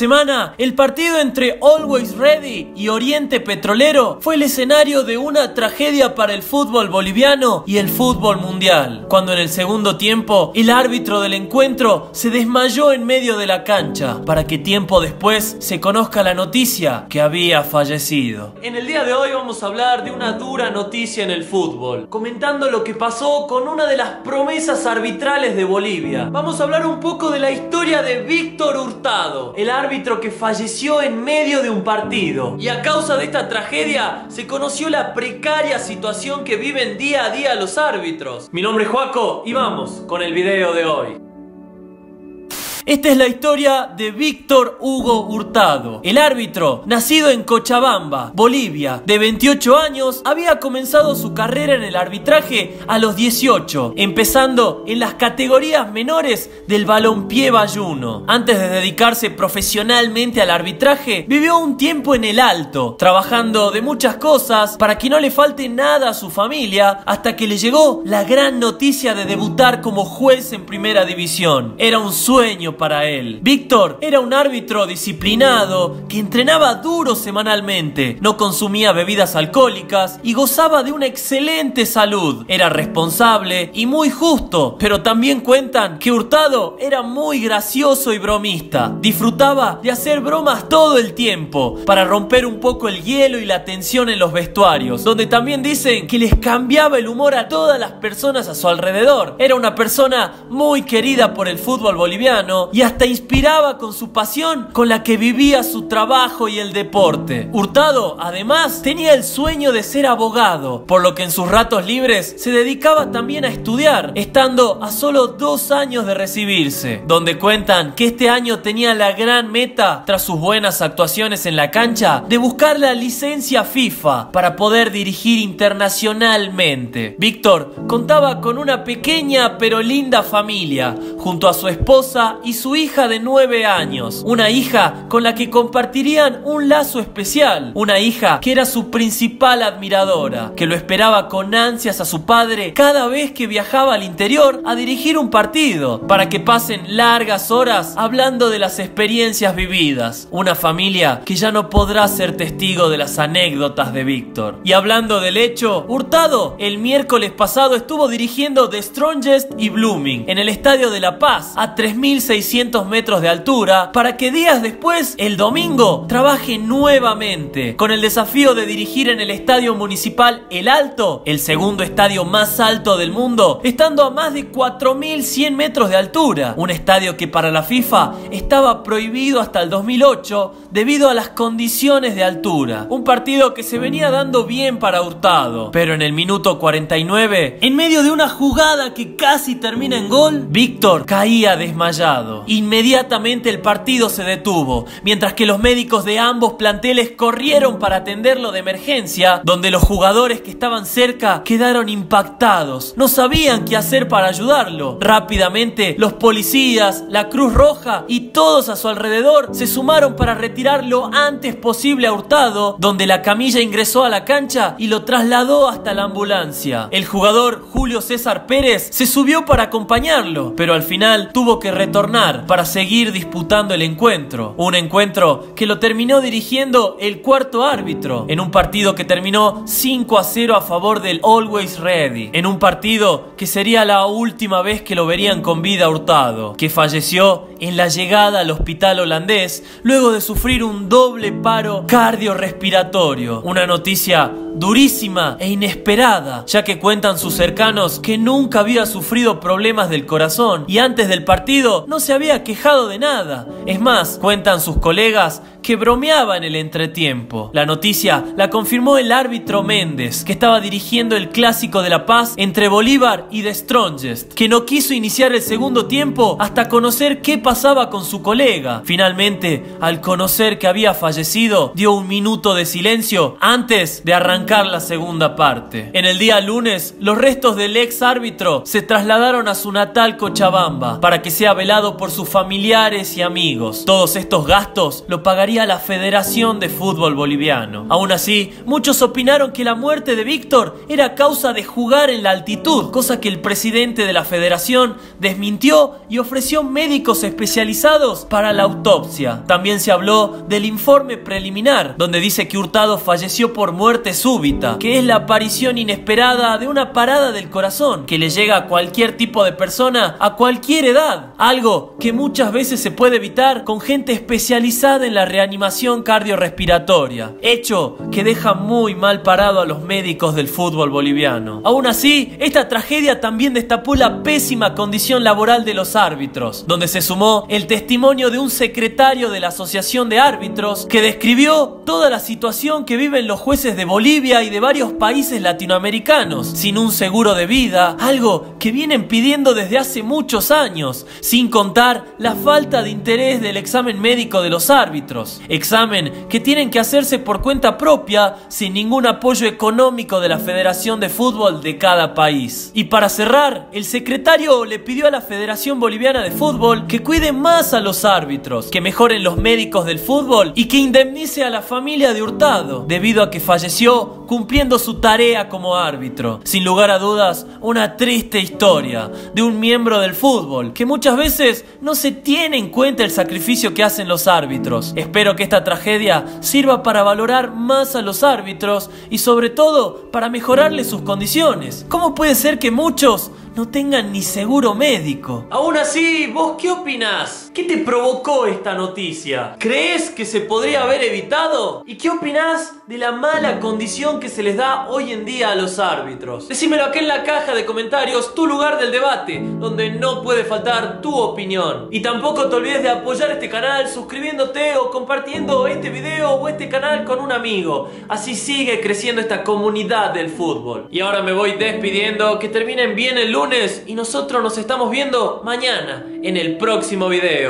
semana, el partido entre Always Ready y Oriente Petrolero fue el escenario de una tragedia para el fútbol boliviano y el fútbol mundial, cuando en el segundo tiempo el árbitro del encuentro se desmayó en medio de la cancha para que tiempo después se conozca la noticia que había fallecido. En el día de hoy vamos a hablar de una dura noticia en el fútbol, comentando lo que pasó con una de las promesas arbitrales de Bolivia. Vamos a hablar un poco de la historia de Víctor Hurtado, el árbitro árbitro que falleció en medio de un partido. Y a causa de esta tragedia se conoció la precaria situación que viven día a día los árbitros. Mi nombre es Joaco y vamos con el video de hoy. Esta es la historia de Víctor Hugo Hurtado. El árbitro, nacido en Cochabamba, Bolivia, de 28 años, había comenzado su carrera en el arbitraje a los 18, empezando en las categorías menores del balompié bayuno. Antes de dedicarse profesionalmente al arbitraje, vivió un tiempo en el alto, trabajando de muchas cosas para que no le falte nada a su familia, hasta que le llegó la gran noticia de debutar como juez en primera división. Era un sueño para él. Víctor era un árbitro disciplinado que entrenaba duro semanalmente, no consumía bebidas alcohólicas y gozaba de una excelente salud. Era responsable y muy justo, pero también cuentan que Hurtado era muy gracioso y bromista. Disfrutaba de hacer bromas todo el tiempo para romper un poco el hielo y la tensión en los vestuarios, donde también dicen que les cambiaba el humor a todas las personas a su alrededor. Era una persona muy querida por el fútbol boliviano y hasta inspiraba con su pasión con la que vivía su trabajo y el deporte. Hurtado, además, tenía el sueño de ser abogado, por lo que en sus ratos libres se dedicaba también a estudiar, estando a solo dos años de recibirse, donde cuentan que este año tenía la gran meta, tras sus buenas actuaciones en la cancha, de buscar la licencia FIFA para poder dirigir internacionalmente. Víctor contaba con una pequeña pero linda familia, junto a su esposa y su hija de nueve años, una hija con la que compartirían un lazo especial, una hija que era su principal admiradora, que lo esperaba con ansias a su padre cada vez que viajaba al interior a dirigir un partido, para que pasen largas horas hablando de las experiencias vividas, una familia que ya no podrá ser testigo de las anécdotas de Víctor. Y hablando del hecho, Hurtado el miércoles pasado estuvo dirigiendo The Strongest y Blooming en el Estadio de La Paz a 3600 metros de altura para que días después, el domingo, trabaje nuevamente con el desafío de dirigir en el estadio municipal El Alto, el segundo estadio más alto del mundo, estando a más de 4100 metros de altura, un estadio que para la FIFA estaba prohibido hasta el 2008 debido a las condiciones de altura. Un partido que se venía dando bien para Hurtado, pero en el minuto 49, en medio de una jugada que casi termina en gol, Víctor caía desmayado. Inmediatamente el partido se detuvo, mientras que los médicos de ambos planteles corrieron para atenderlo de emergencia, donde los jugadores que estaban cerca quedaron impactados. No sabían qué hacer para ayudarlo. Rápidamente los policías, la Cruz Roja y todos a su alrededor se sumaron para retirarlo antes posible a Hurtado, donde la camilla ingresó a la cancha y lo trasladó hasta la ambulancia. El jugador Julio César Pérez se subió para acompañarlo, pero al final tuvo que retornar para seguir disputando el encuentro. Un encuentro que lo terminó dirigiendo el cuarto árbitro en un partido que terminó 5 a 0 a favor del Always Ready. En un partido que sería la última vez que lo verían con vida Hurtado, que falleció en la llegada al hospital holandés luego de sufrir un doble paro cardiorrespiratorio. Una noticia durísima e inesperada, ya que cuentan sus cercanos que nunca había sufrido problemas del corazón y antes del partido no se había quejado de nada. Es más, cuentan sus colegas que bromeaba en el entretiempo. La noticia la confirmó el árbitro Méndez, que estaba dirigiendo el clásico de La Paz entre Bolívar y The Strongest, que no quiso iniciar el segundo tiempo hasta conocer qué pasaba con su colega. Finalmente, al conocer que había fallecido, dio un minuto de silencio antes de arrancar la segunda parte. En el día lunes, los restos del ex árbitro se trasladaron a su natal Cochabamba para que sea velado por sus familiares y amigos. Todos estos gastos lo pagaría la Federación de Fútbol Boliviano. Aún así, muchos opinaron que la muerte de Víctor era causa de jugar en la altitud, cosa que el presidente de la federación desmintió y ofreció médicos especializados para la autopsia. También se habló del informe preliminar, donde dice que Hurtado falleció por muerte súbita, que es la aparición inesperada de una parada del corazón que le llega a cualquier tipo de persona a cualquier edad, algo que muchas veces se puede evitar con gente especializada en la reanimación cardiorrespiratoria, hecho que deja muy mal parado a los médicos del fútbol boliviano. Aún así, esta tragedia también destapó la pésima condición laboral de los árbitros, donde se sumó el testimonio de un secretario de la Asociación de Árbitros que describió toda la situación que viven los jueces de Bolivia y de varios países latinoamericanos, sin un seguro de vida, algo que vienen pidiendo desde hace muchos años, sin contar la falta de interés del examen médico de los árbitros, examen que tienen que hacerse por cuenta propia sin ningún apoyo económico de la Federación de Fútbol de cada país. Y para cerrar, el secretario le pidió a la Federación Boliviana de Fútbol que cuide más a los árbitros, que mejoren los médicos del fútbol y que indemnice a la familia de Hurtado, debido a que falleció cumpliendo su tarea como árbitro. Sin lugar a dudas, una triste historia de un miembro del fútbol que muchas veces no se tiene en cuenta el sacrificio que hacen los árbitros. Espero que esta tragedia sirva para valorar más a los árbitros y sobre todo para mejorarles sus condiciones. ¿Cómo puede ser que muchos no tengan ni seguro médico. Aún así, ¿vos qué opinás? ¿Qué te provocó esta noticia? ¿Crees que se podría haber evitado? ¿Y qué opinás de la mala condición que se les da hoy en día a los árbitros? Decímelo aquí en la caja de comentarios, tu lugar del debate, donde no puede faltar tu opinión. Y tampoco te olvides de apoyar este canal suscribiéndote o compartiendo este video o este canal con un amigo. Así sigue creciendo esta comunidad del fútbol. Y ahora me voy despidiendo, que terminen bien el lunes y nosotros nos estamos viendo mañana en el próximo video.